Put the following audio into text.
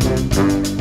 Thank you.